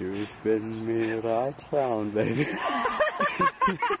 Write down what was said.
You spin me right round, baby.